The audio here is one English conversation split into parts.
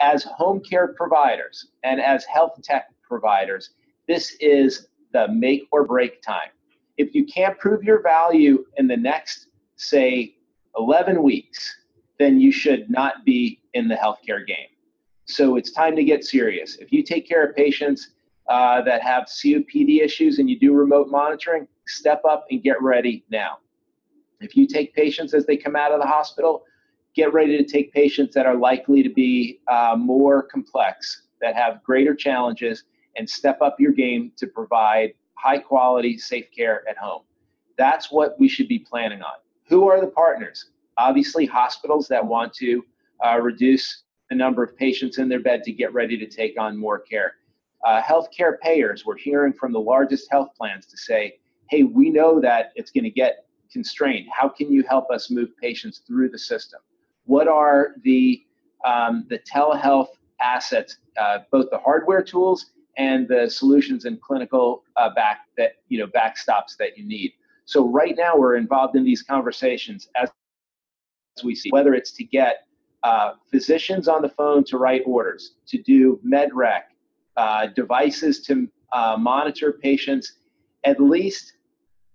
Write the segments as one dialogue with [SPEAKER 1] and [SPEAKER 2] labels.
[SPEAKER 1] as home care providers and as health tech providers, this is the make or break time. If you can't prove your value in the next, say, 11 weeks, then you should not be in the healthcare game. So it's time to get serious. If you take care of patients uh, that have COPD issues and you do remote monitoring, step up and get ready now. If you take patients as they come out of the hospital, get ready to take patients that are likely to be uh, more complex, that have greater challenges, and step up your game to provide high quality, safe care at home. That's what we should be planning on. Who are the partners? Obviously, hospitals that want to uh, reduce the number of patients in their bed to get ready to take on more care. Uh, healthcare payers, we're hearing from the largest health plans to say, hey, we know that it's going to get constrained. How can you help us move patients through the system? What are the, um, the telehealth assets, uh, both the hardware tools and the solutions and clinical uh, back that you know backstops that you need. So right now we're involved in these conversations as, as we see whether it's to get uh, physicians on the phone to write orders, to do MedRec, uh, devices to uh, monitor patients. At least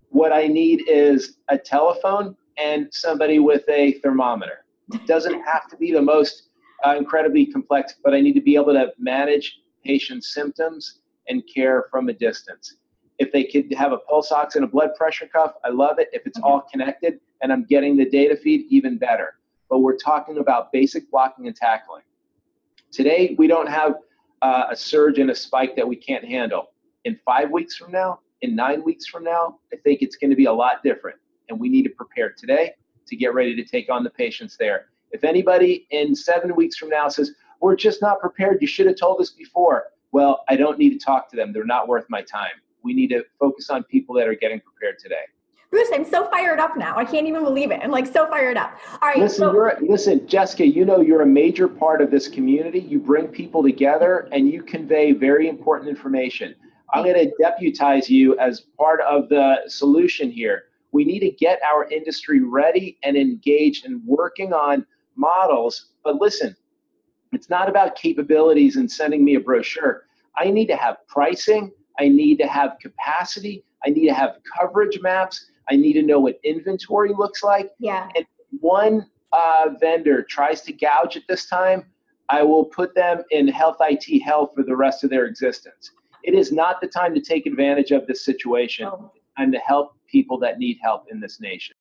[SPEAKER 1] what I need is a telephone and somebody with a thermometer. It doesn't have to be the most uh, incredibly complex, but I need to be able to manage patient's symptoms and care from a distance. If they could have a pulse ox and a blood pressure cuff, I love it. If it's all connected and I'm getting the data feed, even better. But we're talking about basic blocking and tackling. Today, we don't have uh, a surge and a spike that we can't handle. In five weeks from now, in nine weeks from now, I think it's going to be a lot different. And we need to prepare today to get ready to take on the patients there. If anybody in seven weeks from now says, we're just not prepared. You should have told us before. Well, I don't need to talk to them. They're not worth my time. We need to focus on people that are getting prepared today.
[SPEAKER 2] Bruce, I'm so fired up now. I can't even believe it. I'm like so fired up. All right.
[SPEAKER 1] Listen, so- listen, Jessica, you know you're a major part of this community. You bring people together and you convey very important information. I'm going to deputize you as part of the solution here. We need to get our industry ready and engaged and working on models. But listen, it's not about capabilities and sending me a brochure. I need to have pricing. I need to have capacity. I need to have coverage maps. I need to know what inventory looks like.
[SPEAKER 2] Yeah.
[SPEAKER 1] And one uh, vendor tries to gouge at this time, I will put them in health IT hell for the rest of their existence. It is not the time to take advantage of this situation. Oh. Time to help people that need help in this nation.